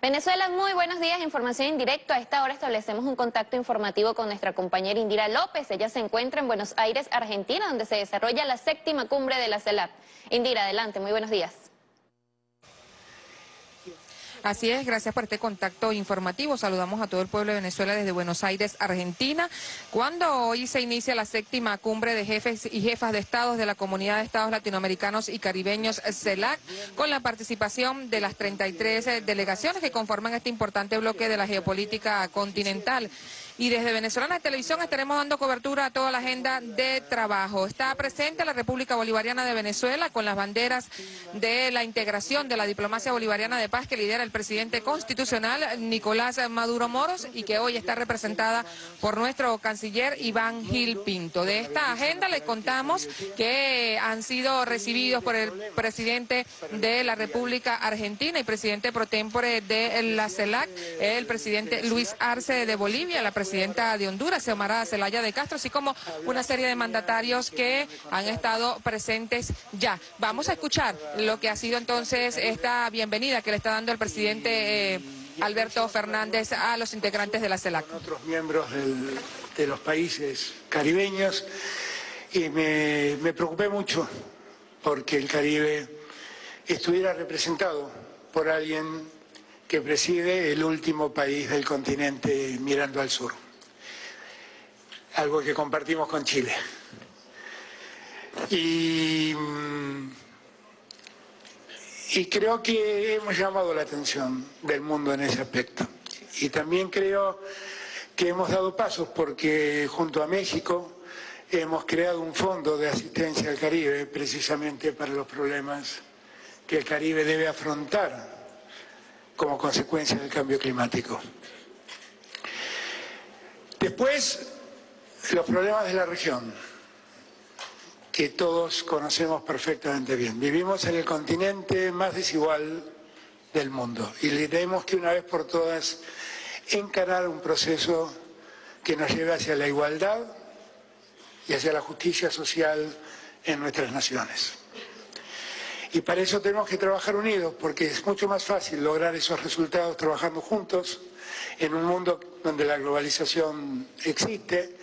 Venezuela, muy buenos días. Información en directo. A esta hora establecemos un contacto informativo con nuestra compañera Indira López. Ella se encuentra en Buenos Aires, Argentina, donde se desarrolla la séptima cumbre de la CELAC. Indira, adelante. Muy buenos días. Así es, gracias por este contacto informativo. Saludamos a todo el pueblo de Venezuela desde Buenos Aires, Argentina. Cuando hoy se inicia la séptima cumbre de jefes y jefas de estados de la Comunidad de Estados Latinoamericanos y Caribeños CELAC, con la participación de las 33 eh, delegaciones que conforman este importante bloque de la geopolítica continental y desde Venezolana Televisión estaremos dando cobertura a toda la agenda de trabajo. Está presente la República Bolivariana de Venezuela con las banderas de la integración de la diplomacia bolivariana de paz que lidera el presidente constitucional Nicolás Maduro Moros y que hoy está representada por nuestro canciller Iván Gil Pinto. De esta agenda le contamos que han sido recibidos por el presidente de la República Argentina y presidente pro tempore de la CELAC, el presidente Luis Arce de Bolivia, la presidenta de Honduras, Xiomara Zelaya de Castro, así como una serie de mandatarios que han estado presentes ya. Vamos a escuchar lo que ha sido entonces esta bienvenida que le está dando el presidente eh, Alberto Fernández a los integrantes de la CELAC. Otros miembros de los países caribeños y me preocupé mucho porque el Caribe estuviera representado por alguien que preside el último país del continente mirando al sur, algo que compartimos con Chile. Y, y creo que hemos llamado la atención del mundo en ese aspecto. Y también creo que hemos dado pasos porque junto a México hemos creado un fondo de asistencia al Caribe precisamente para los problemas que el Caribe debe afrontar como consecuencia del cambio climático. Después, los problemas de la región, que todos conocemos perfectamente bien. Vivimos en el continente más desigual del mundo y tenemos que una vez por todas encarar un proceso que nos lleve hacia la igualdad y hacia la justicia social en nuestras naciones. Y para eso tenemos que trabajar unidos, porque es mucho más fácil lograr esos resultados trabajando juntos en un mundo donde la globalización existe,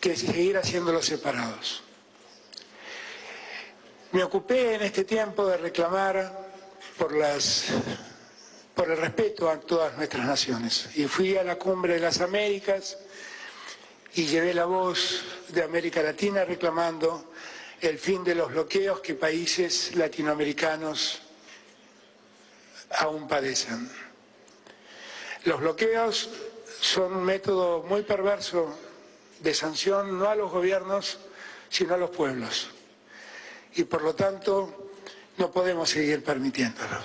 que seguir haciéndolo separados. Me ocupé en este tiempo de reclamar por, las, por el respeto a todas nuestras naciones. Y fui a la cumbre de las Américas y llevé la voz de América Latina reclamando el fin de los bloqueos que países latinoamericanos aún padecen. Los bloqueos son un método muy perverso de sanción no a los gobiernos, sino a los pueblos. Y por lo tanto no podemos seguir permitiéndolo.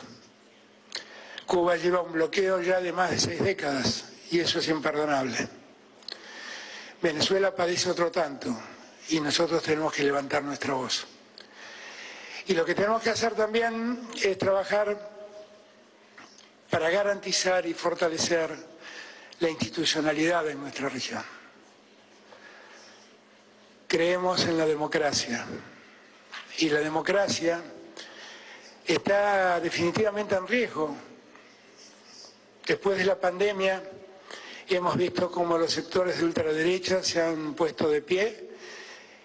Cuba lleva un bloqueo ya de más de seis décadas y eso es imperdonable. Venezuela padece otro tanto y nosotros tenemos que levantar nuestra voz. Y lo que tenemos que hacer también es trabajar para garantizar y fortalecer la institucionalidad de nuestra región. Creemos en la democracia y la democracia está definitivamente en riesgo. Después de la pandemia hemos visto cómo los sectores de ultraderecha se han puesto de pie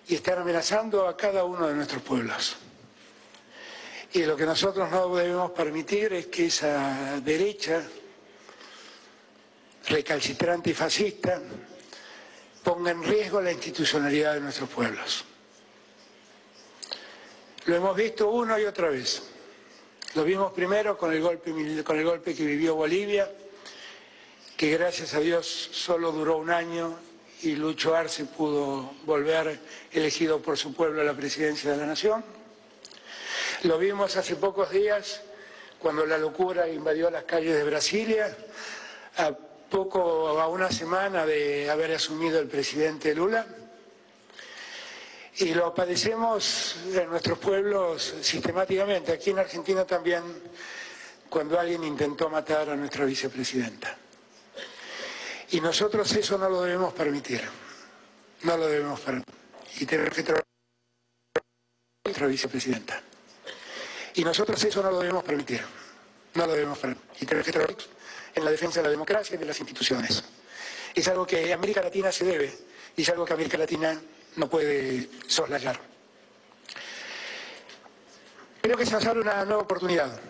y están amenazando a cada uno de nuestros pueblos. Y lo que nosotros no debemos permitir es que esa derecha recalcitrante y fascista ponga en riesgo la institucionalidad de nuestros pueblos. Lo hemos visto una y otra vez. Lo vimos primero con el golpe, con el golpe que vivió Bolivia, que gracias a Dios solo duró un año y Lucho Arce pudo volver elegido por su pueblo a la presidencia de la Nación. Lo vimos hace pocos días cuando la locura invadió las calles de Brasilia, a poco, a una semana de haber asumido el presidente Lula. Y lo padecemos en nuestros pueblos sistemáticamente, aquí en Argentina también, cuando alguien intentó matar a nuestra vicepresidenta. Y nosotros eso no lo debemos permitir. No lo debemos permitir. Y tenemos que trabajar nuestra vicepresidenta. Y nosotros eso no lo debemos permitir. No lo debemos perder. Y tenemos que trabajar en la defensa de la democracia y de las instituciones. Es algo que a América Latina se debe y es algo que América Latina no puede soslayar. Creo que se nos abre una nueva oportunidad.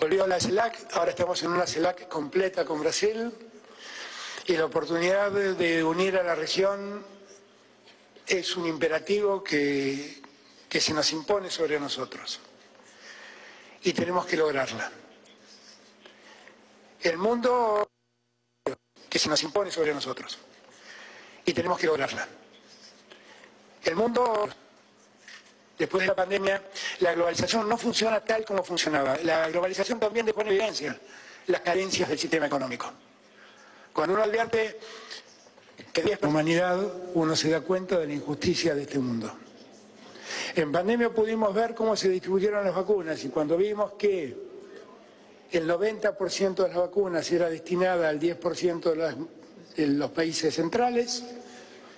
Volvió la CELAC, ahora estamos en una CELAC completa con Brasil y la oportunidad de unir a la región es un imperativo que, que se nos impone sobre nosotros y tenemos que lograrla. El mundo que se nos impone sobre nosotros y tenemos que lograrla. El mundo, después de la pandemia, la globalización no funciona tal como funcionaba. La globalización también en evidencia las carencias del sistema económico. Cuando uno advierte que la humanidad, uno se da cuenta de la injusticia de este mundo. En pandemia pudimos ver cómo se distribuyeron las vacunas y cuando vimos que el 90% de las vacunas era destinada al 10% de, los países centrales,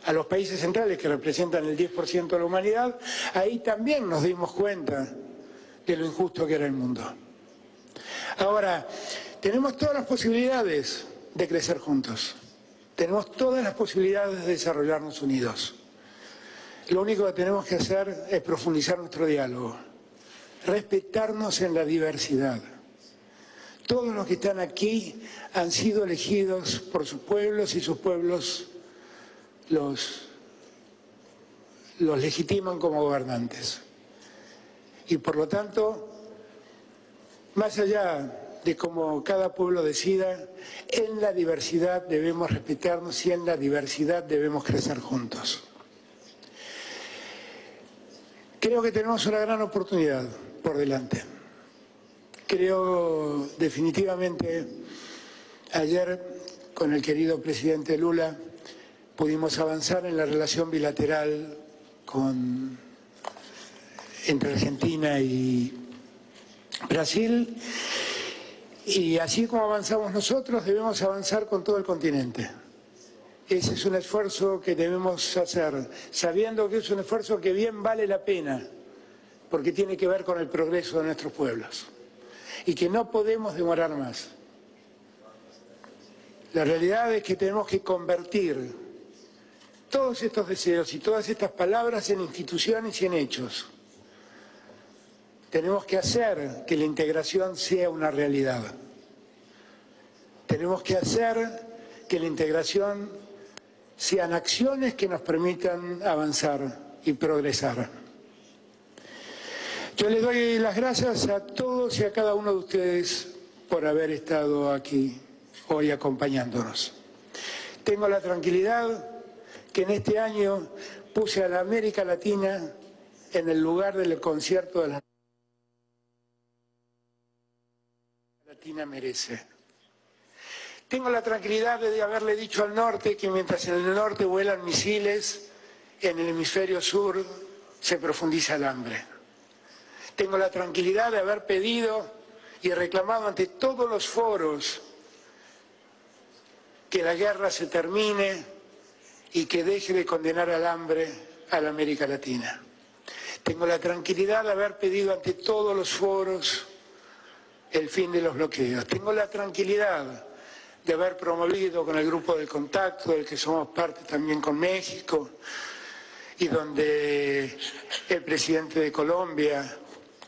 a los países centrales que representan el 10% de la humanidad, ahí también nos dimos cuenta de lo injusto que era el mundo. Ahora, tenemos todas las posibilidades de crecer juntos. Tenemos todas las posibilidades de desarrollarnos unidos. Lo único que tenemos que hacer es profundizar nuestro diálogo, respetarnos en la diversidad. Todos los que están aquí han sido elegidos por sus pueblos y sus pueblos los, los legitiman como gobernantes. Y por lo tanto, más allá de cómo cada pueblo decida, en la diversidad debemos respetarnos y en la diversidad debemos crecer juntos. Creo que tenemos una gran oportunidad por delante. Creo definitivamente, ayer con el querido presidente Lula pudimos avanzar en la relación bilateral con, entre Argentina y Brasil y así como avanzamos nosotros, debemos avanzar con todo el continente. Ese es un esfuerzo que debemos hacer, sabiendo que es un esfuerzo que bien vale la pena, porque tiene que ver con el progreso de nuestros pueblos y que no podemos demorar más. La realidad es que tenemos que convertir todos estos deseos y todas estas palabras en instituciones y en hechos. Tenemos que hacer que la integración sea una realidad. Tenemos que hacer que la integración sean acciones que nos permitan avanzar y progresar. Yo les doy las gracias a todos y a cada uno de ustedes por haber estado aquí hoy acompañándonos. Tengo la tranquilidad que en este año puse a la América Latina en el lugar del concierto de la Latina merece. Tengo la tranquilidad de haberle dicho al norte que mientras en el norte vuelan misiles, en el hemisferio sur se profundiza el hambre. Tengo la tranquilidad de haber pedido y reclamado ante todos los foros que la guerra se termine y que deje de condenar al hambre a la América Latina. Tengo la tranquilidad de haber pedido ante todos los foros el fin de los bloqueos. Tengo la tranquilidad de haber promovido con el grupo de contacto, del que somos parte también con México, y donde el presidente de Colombia,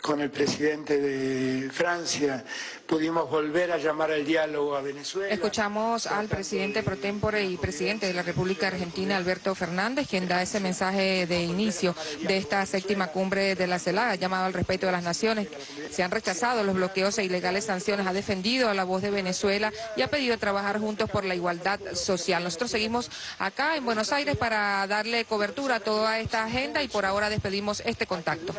con el presidente de Francia, pudimos volver a llamar al diálogo a Venezuela. Escuchamos al presidente pro tempore y presidente de la República Argentina, Alberto Fernández, quien da ese mensaje de inicio de esta séptima cumbre de la CELAC, llamado al respeto de las naciones. Se han rechazado los bloqueos e ilegales sanciones, ha defendido a la voz de Venezuela y ha pedido trabajar juntos por la igualdad social. Nosotros seguimos acá en Buenos Aires para darle cobertura a toda esta agenda y por ahora despedimos este contacto.